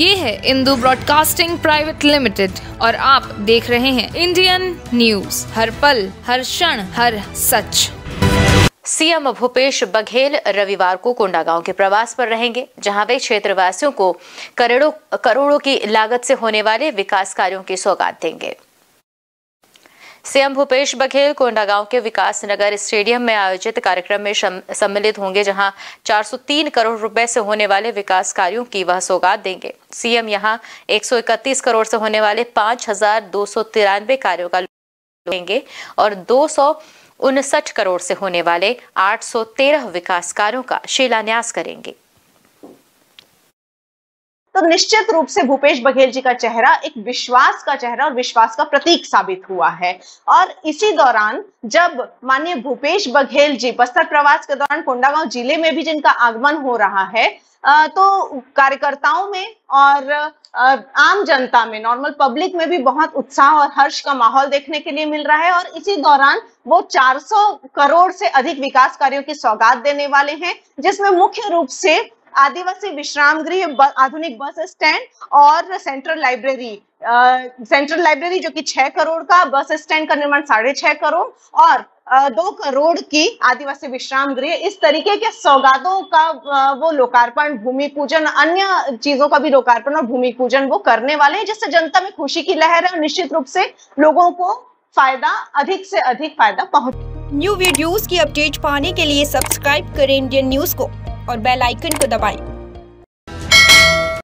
ये है Indu broadcasting private limited और आप देख रहे हैं इंडियन न्यूज़। हर पल, हर क्षण, हर सच। सीएम भूपेश बघेल रविवार को कोंडागांव के प्रवास पर रहेंगे, जहाँ वे क्षेत्रवासियों को करोड़ों करोड़ों की लागत से होने वाले विकास कार्यों की सौगात देंगे। सीएम भूपेश बघेल कोंडागांव के विकास नगर स्टेडियम में आयोजित कार्यक्रम में सम्मिलित होंगे, जहाँ 403 करोड़ रुपए से होने वाले विकास कार्यों की वह सौगात देंगे। सीएम यहाँ 131 करोड़ से होने वाले पाँच हज़ार कार्यों का लेंगे और दो उनसठ करोड़ से होने वाले 813 विकास कार्यों का शिलान्यास करेंगे। तो निश्चित रूप से भूपेश बघेल जी का चेहरा एक विश्वास का चेहरा और विश्वास का प्रतीक साबित हुआ है। और इसी दौरान जब माननीय भूपेश बघेल जी बस्तर प्रवास के दौरान कोंडागांव ज़िले में भी जिनका आगमन हो रहा है तो कार्यकर्ताओं में और आम जनता में नॉर्मल पब्लिक में भी बहुत उत्साह और हर्ष का माहौल देखने के लिए मिल रहा है। और इसी दौरान वो 400 करोड़ से अधिक विकास कार्यों की सौगात देने वाले हैं, जिसमें मुख्य रूप से आदिवासी विश्राम गृह आधुनिक बस स्टैंड और सेंट्रल लाइब्रेरी सेंट्रल लाइब्रेरी जो कि छह करोड़ का, बस स्टैंड का निर्माण साढ़े छह करोड़ और दो करोड़ की आदिवासी विश्राम गृह। इस तरीके के सौगातों का वो लोकार्पण, भूमि पूजन, अन्य चीज़ों का भी लोकार्पण और भूमि पूजन वो करने वाले हैं, जिससे जनता में खुशी की लहर है और निश्चित रूप से लोगों को फ़ायदा, अधिक से अधिक फ़ायदा पहुँच न्यू वीडियोस की अपडेट पाने के लिए सब्सक्राइब करें इंडियन न्यूज़ को। और बेल आइकन को दबाएँ।